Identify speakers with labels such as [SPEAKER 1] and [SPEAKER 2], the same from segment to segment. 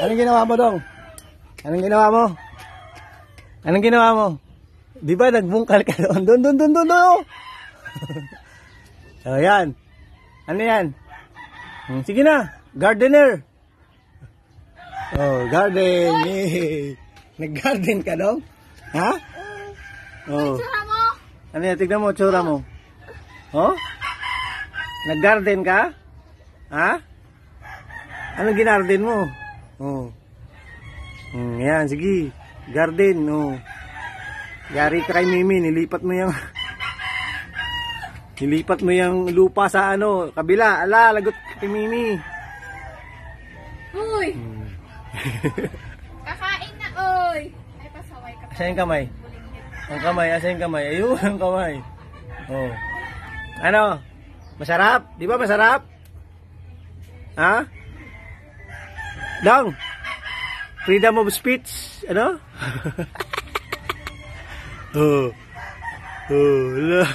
[SPEAKER 1] Anong ginawa mo, Dong? Anong ginawa mo? Anong ginawa mo? Di ba nagbungkal ka doon? Doon, doon, doon, doon, doon. oh, yan. Ano yan? Hmm, Sige na. Gardener. Oh, garden. Yay. Nag-garden ka, Dong? Ha? Oh.
[SPEAKER 2] Tsura mo.
[SPEAKER 1] Ano yan? Tignan mo, tsura mo. Oh? Nag-garden ka? Ha? Anong ginarden mo? Oh. Hmm, yan, sige. Garden, oh. Yari ka kay Mimi, nilipat mo yung... nilipat mo yung lupa sa ano, kabila. Ala, lagot kay Mimi.
[SPEAKER 2] Uy,
[SPEAKER 1] Hmm.
[SPEAKER 2] kakain na, oy. Ay, pasaway ka.
[SPEAKER 1] Asa yung kamay? Ang kamay, asa yung kamay? Ayun, ang kamay. Oh. Ano? Masarap? Di ba masarap? Ha? Dong! Freedom of speech? Ano? oh. Oh, la.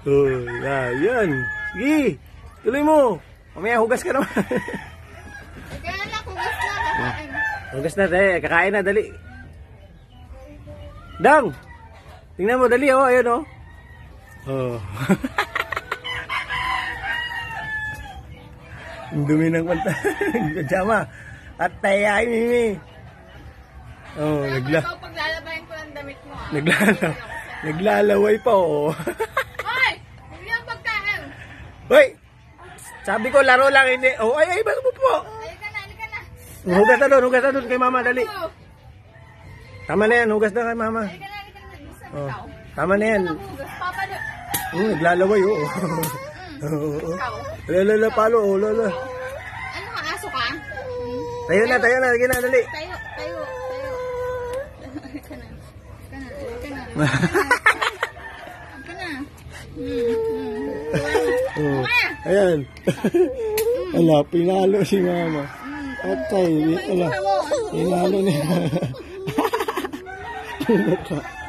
[SPEAKER 1] Oh, la, yan. Sige, tuloy mo. Mamaya hugas ka naman.
[SPEAKER 2] Kaya lang, kugas na, kakain.
[SPEAKER 1] hugas na, dali. Kakain na, dali. Dong! Tingnan mo, dali, oh. Ayun, oh. Oh. Ang dumi ng panta. Pajama. At tayo, Mimi. Oh, nagla
[SPEAKER 2] ikaw paglalabayan ko ng damit mo, ah.
[SPEAKER 1] naglala naglalaway pa, oh.
[SPEAKER 2] Hoy! Bigyan pagkain.
[SPEAKER 1] Hoy! Sabi ko, laro lang, hindi. Oh, ay, ay, bago mo po.
[SPEAKER 2] Halika na, halika na.
[SPEAKER 1] Hugas na doon, hugas na doon kay mama, dali. Tama na yan, hugas na kay mama.
[SPEAKER 2] Halika na, halika na.
[SPEAKER 1] Oh, tama na yan.
[SPEAKER 2] Papa, do.
[SPEAKER 1] Oh, naglalaway, oh. Oo.
[SPEAKER 2] Ikaw.
[SPEAKER 1] Lala, palo, oh, lala.
[SPEAKER 2] Ano ka, aso ka?
[SPEAKER 1] Tayo na, tayo na, sige na, dali.
[SPEAKER 2] Tayo, tayo, tayo. Halika na. Halika na, halika na. Halika na. Hmm, hmm.
[SPEAKER 1] Oh. Ayan. Ala, pinalo si mama. Atay, ala.
[SPEAKER 2] Ikaw mo.
[SPEAKER 1] Pinalo niya.